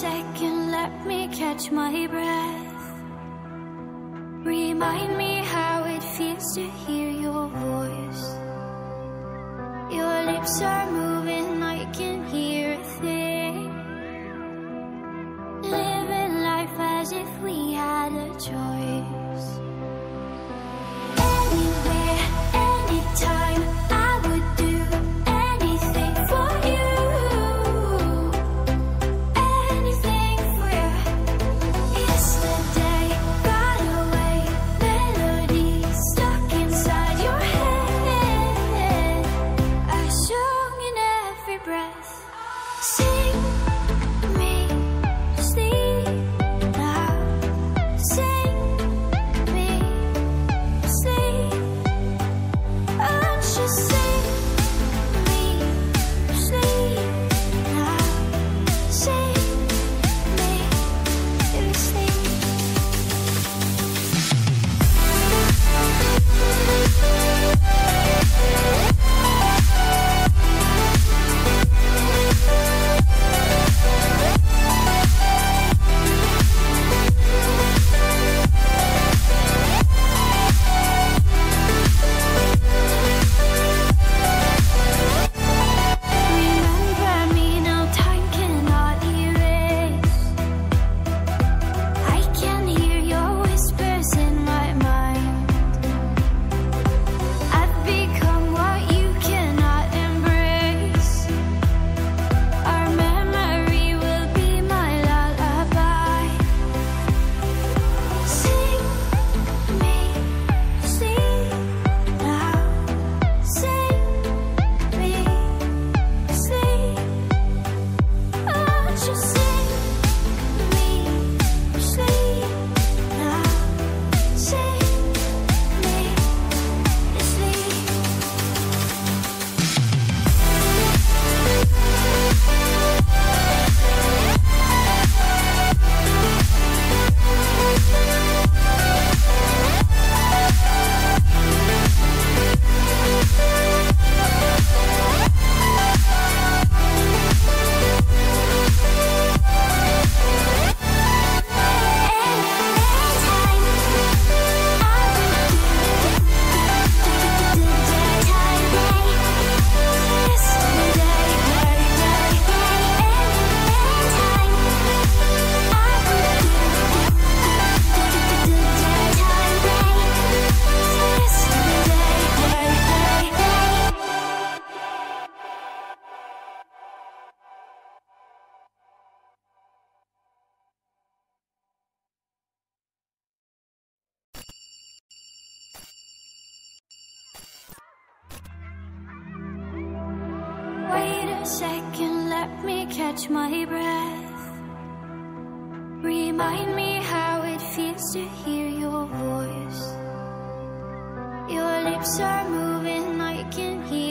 second, let me catch my breath. Remind me how it feels to hear your voice. Your lips are moving. Sing. A second, let me catch my breath. Remind me how it feels to hear your voice. Your lips are moving, I can hear.